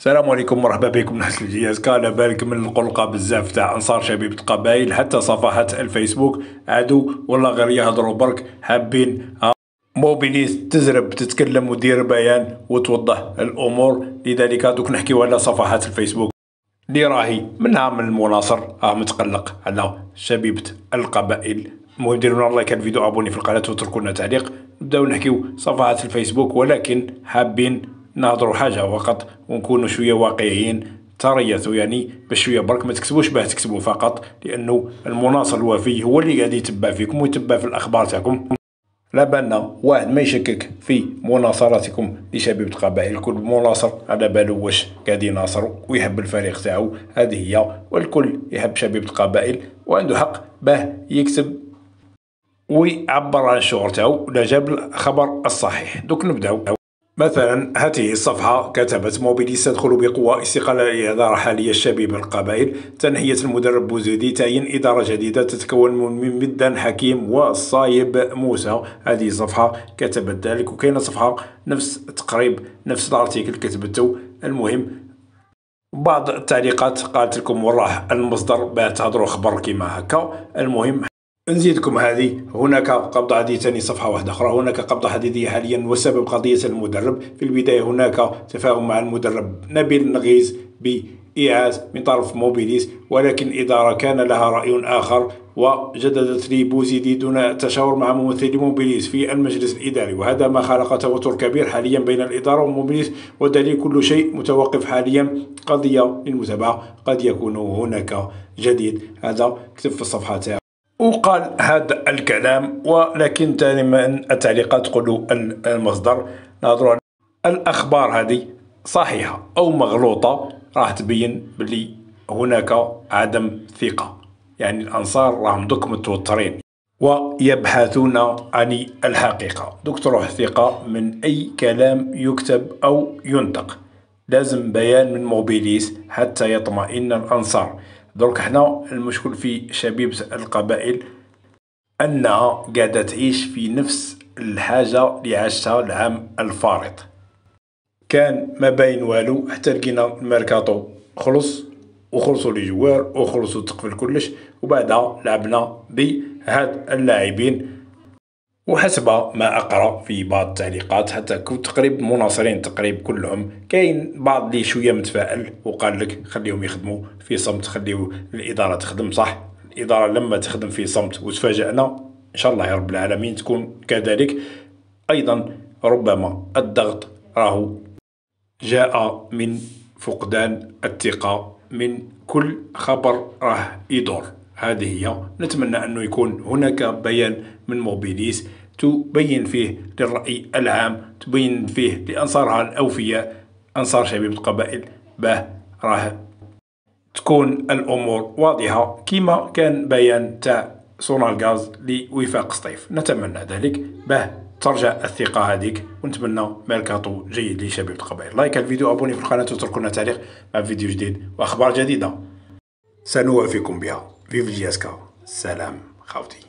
السلام عليكم مرحبا بكم. ناس ال JSK بالك من القلقة بزاف تاع أنصار شبيبه القبائل حتى صفحات الفيسبوك. عادوا ولا غير يهضروا برك حابين موبيليز تزرب تتكلم ودير بيان وتوضح الأمور. لذلك دوك نحكيو على صفحات الفيسبوك. اللي راهي منها من المناصر راه متقلق على شبيبة القبائل. المهم ديروا like الفيديو abonnez في القناة وتركوا لنا تعليق. نبداو نحكيو صفحات الفيسبوك ولكن حابين نهضروا حاجة فقط ونكونوا شوية واقعيين. تريثوا يعني باش شوية برك ما تكتبوش باه تكتبوا فقط لأنه المناصر الوفي هو اللي قاعد يتبع فيكم ويتبع في الأخبار تاعكم. لا بالنا واحد ما يشكك في مناصرتكم لشبيبة القبائل كل مناصر على بالو واش قاعد يناصر ويحب الفريق تاعو. هذه هي والكل يحب شبيبة القبائل وعنده حق باه يكتب ويعبر عن الشعور تاعو. ولا جاب الخبر الصحيح. دوك نبدأو. مثلا هذه الصفحة كتبت موبيليس تدخل بقوة استقالة الإدارة حالية الشبيبة القبائل. تنحية المدرب بوزيدي تعيين إدارة جديدة تتكون من مدان حكيم والصايب موسى. هذه الصفحة كتبت ذلك وكاينة صفحة نفس تقريب نفس الأرتيكل كتبته. المهم بعض التعليقات قالت لكم وراه المصدر باه تهضروا خبر كيما هكا. المهم نزيدكم هذه. هناك قبضة ثاني صفحة واحدة أخرى. هناك قبضة حديدية حاليا وسبب قضية المدرب. في البداية هناك تفاهم مع المدرب نبيل نغيز بإيعاز من طرف موبيليس ولكن الإدارة كان لها رأي آخر وجددت لي بوزيدي دون تشاور مع ممثلي موبيليس في المجلس الإداري. وهذا ما خلق توتر كبير حاليا بين الإدارة وموبيليس ودليل كل شيء متوقف حاليا. قضية للمتابعة. قد يكون هناك جديد. هذا كتب في الصفحة وقال هذا الكلام ولكن دائما التعليقات تقول المصدر نهضروا الأخبار هذه صحيحة أو مغلوطة راح تبين بلي هناك عدم ثقة. يعني الأنصار راهم دوك متوترين ويبحثون عن الحقيقة. دوك تروح ثقه من أي كلام يكتب أو ينطق؟ لازم بيان من موبيليس حتى يطمئن الأنصار. donc حنا المشكل في شبيبة القبائل أنها قاعدة تعيش في نفس الحاجة اللي عاشتها العام الفارط كان ما باين والو حتى لقينا الميركاتو خلص وخلصوا les joueurs وخلصوا تقفل كلش وبعدها لعبنا بهاد اللاعبين وحسب ما أقرأ في بعض التعليقات حتى تقريبا المناصرين تقريبا كلهم. كاين بعض اللي شوية متفائل وقال لك خليهم يخدموا في صمت خليو الإدارة تخدم صح؟ الإدارة لما تخدم في صمت وتفاجئنا إن شاء الله يا رب العالمين تكون كذلك. أيضا ربما الضغط راهو جاء من فقدان الثقة من كل خبر راه يدور. هذه هي نتمنى أنه يكون هناك بيان من موبيليس تبين فيه للرأي العام تبين فيه لأنصارها الأوفياء أنصار شبيب القبائل باه راه تكون الأمور واضحة. كما كان بيان تاع سونلغاز لوفاق سطيف. نتمنى ذلك. باه ترجع الثقة هذيك. ونتمنى ميركاتو جيد لشبيب القبائل. like الفيديو abonnez في القناة وتركوا لنا تعليق مع فيديو جديد وأخبار جديدة. سنوافيكم بها. فيف الجياسكا سلام خاوتي.